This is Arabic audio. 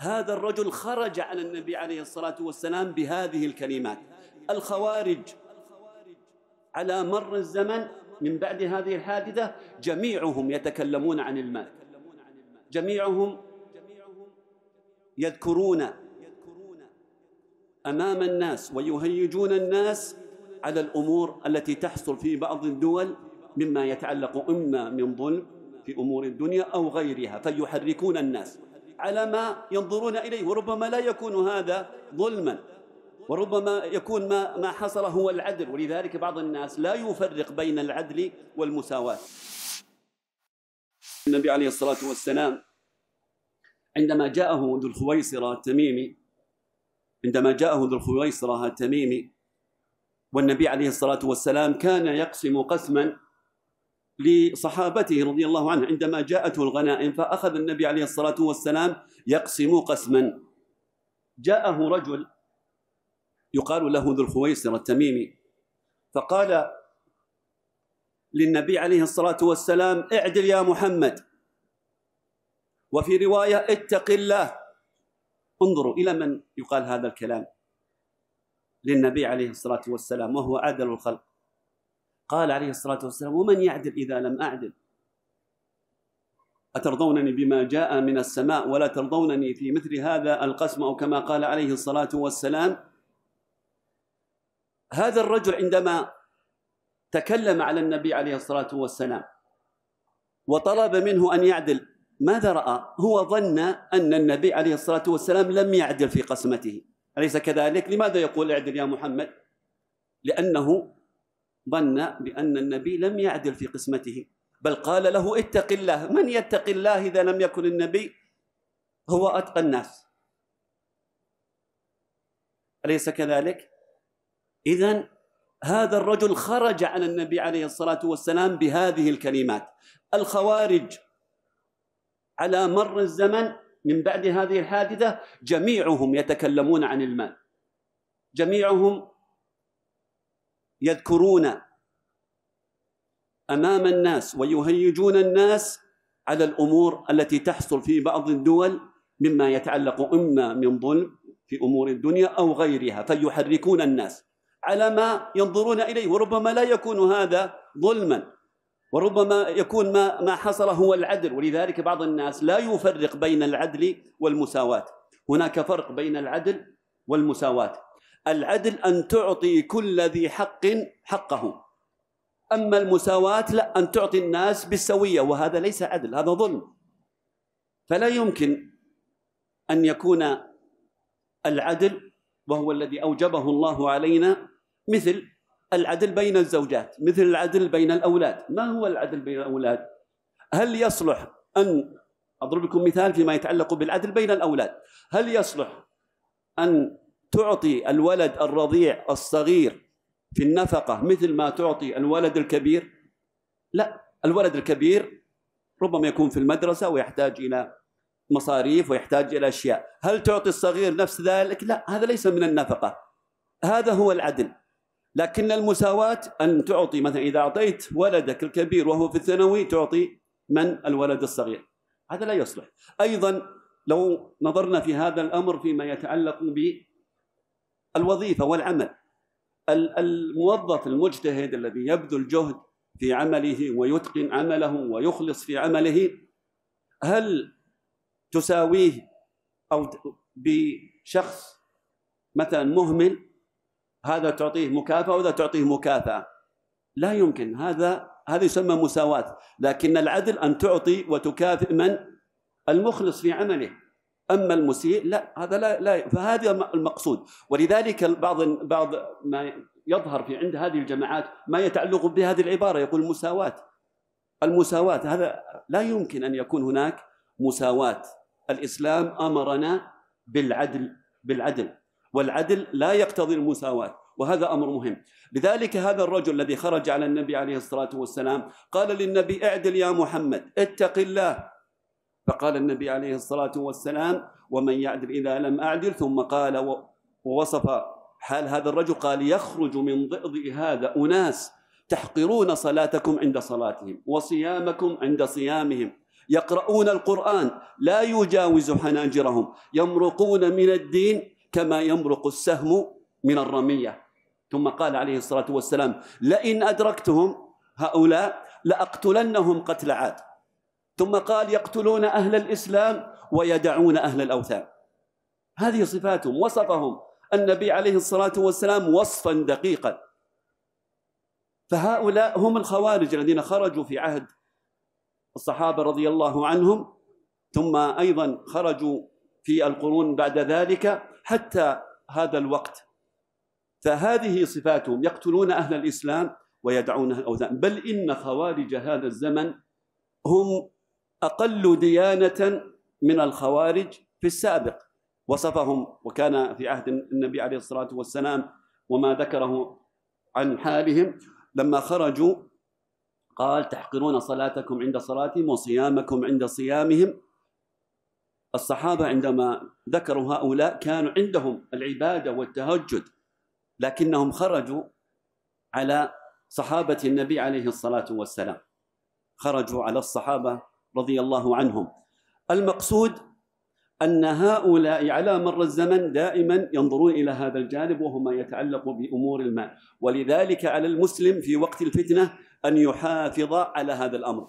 هذا الرجل خرج على النبي عليه الصلاة والسلام بهذه الكلمات. الخوارج على مر الزمن من بعد هذه الحادثة جميعهم يتكلمون عن المال. جميعهم يذكرون أمام الناس ويهيجون الناس على الأمور التي تحصل في بعض الدول مما يتعلق إما من ظلم في أمور الدنيا أو غيرها فيحركون الناس. على ما ينظرون إليه وربما لا يكون هذا ظلما وربما يكون ما ما حصل هو العدل. ولذلك بعض الناس لا يفرق بين العدل والمساواة. النبي عليه الصلاة والسلام عندما جاءه ذو الخويصرة التميمي عندما جاءه ذو الخويصرة التميمي والنبي عليه الصلاة والسلام كان يقسم قسما لصحابته رضي الله عنه عندما جاءته الغنائم فأخذ النبي عليه الصلاة والسلام يقسم قسما. جاءه رجل يقال له ذو الخويصر التميمي فقال للنبي عليه الصلاة والسلام اعدل يا محمد. وفي رواية اتق الله. انظروا إلى من يقال هذا الكلام للنبي عليه الصلاة والسلام وهو عدل الخلق. قال عليه الصلاة والسلام ومن يعدل إذا لم أعدل أترضونني بما جاء من السماء ولا ترضونني في مثل هذا القسم أو كما قال عليه الصلاة والسلام هذا الرجل عندما تكلم على النبي عليه الصلاة والسلام وطلب منه أن يعدل ماذا رأى؟ هو ظن أن النبي عليه الصلاة والسلام لم يعدل في قسمته أليس كذلك؟ لماذا يقول اعدل يا محمد؟ لأنه ظن بأن النبي لم يعدل في قسمته بل قال له اتق الله من يتق الله إذا لم يكن النبي؟ هو أتقى الناس. أليس كذلك؟ إذا هذا الرجل خرج على النبي عليه الصلاة والسلام بهذه الكلمات. الخوارج على مر الزمن من بعد هذه الحادثة جميعهم يتكلمون عن المال. جميعهم يذكرون أمام الناس ويهيجون الناس على الأمور التي تحصل في بعض الدول مما يتعلق إما من ظلم في أمور الدنيا أو غيرها فيحركون الناس على ما ينظرون إليه وربما لا يكون هذا ظلما وربما يكون ما ما حصل هو العدل ولذلك بعض الناس لا يفرق بين العدل والمساواة. هناك فرق بين العدل والمساواة. العدل أن تعطي كل ذي حق حقه أما المساواة لا أن تعطي الناس بالسوية وهذا ليس عدل هذا ظلم. فلا يمكن أن يكون العدل وهو الذي أوجبه الله علينا مثل العدل بين الزوجات مثل العدل بين الأولاد. ما هو العدل بين الأولاد؟ هل يصلح أن أضرب لكم مثال فيما يتعلق بالعدل بين الأولاد هل يصلح أن تعطي الولد الرضيع الصغير في النفقة مثل ما تعطي الولد الكبير؟ لا الولد الكبير ربما يكون في المدرسة ويحتاج إلى مصاريف ويحتاج إلى أشياء. هل تعطي الصغير نفس ذلك؟ لا هذا ليس من النفقة هذا هو العدل. لكن المساواة أن تعطي مثلا إذا أعطيت ولدك الكبير وهو في الثانوي تعطي من؟ الولد الصغير. هذا لا يصلح. أيضا لو نظرنا في هذا الأمر فيما يتعلق بالوظيفة والعمل. الموظف المجتهد الذي يبذل جهد في عمله ويتقن عمله ويخلص في عمله هل تساويه أو بشخص مثلا مهمل هذا تعطيه مكافأة وهذا تعطيه مكافأة؟ لا يمكن. هذا هذا يسمى مساواة. لكن العدل أن تعطي وتكافئ من؟ المخلص في عمله. أما المسيء لا هذا لا, لا فهذا المقصود. ولذلك بعض بعض ما يظهر في عند هذه الجماعات ما يتعلق بهذه العبارة يقول مساواة. المساواة هذا لا يمكن أن يكون هناك مساواة. الإسلام أمرنا بالعدل بالعدل والعدل لا يقتضي المساواة وهذا أمر مهم. لذلك هذا الرجل الذي خرج على النبي عليه الصلاة والسلام قال للنبي اعدل يا محمد اتق الله. فقال النبي عليه الصلاة والسلام ومن يعدل إذا لم أعدل ثم قال ووصف حال هذا الرجل قال يخرج من ضئض هذا أناس تحقرون صلاتكم عند صلاتهم وصيامكم عند صيامهم يقرؤون القرآن لا يجاوز حناجرهم يمرقون من الدين كما يمرق السهم من الرمية. ثم قال عليه الصلاة والسلام لئن أدركتهم هؤلاء لأقتلنهم قتل عاد. ثم قال يقتلون أهل الإسلام ويدعون أهل الأوثان. هذه صفاتهم وصفهم. النبي عليه الصلاة والسلام وصفا دقيقا. فهؤلاء هم الخوارج الذين خرجوا في عهد الصحابة رضي الله عنهم ثم أيضا خرجوا في القرون بعد ذلك حتى هذا الوقت. فهذه صفاتهم يقتلون أهل الإسلام ويدعون الأوثان. بل إن خوارج هذا الزمن هم أقل ديانة من الخوارج في السابق. وصفهم وكان في عهد النبي عليه الصلاة والسلام وما ذكره عن حالهم. لما خرجوا قال تحقرون صلاتكم عند صلاتهم وصيامكم عند صيامهم. الصحابة عندما ذكروا هؤلاء كانوا عندهم العبادة والتهجد لكنهم خرجوا على صحابة النبي عليه الصلاة والسلام. خرجوا على الصحابة رضي الله عنهم. المقصود أن هؤلاء على مر الزمن دائما ينظرون إلى هذا الجانب وهو ما يتعلق بأمور المال. ولذلك على المسلم في وقت الفتنة أن يحافظ على هذا الأمر.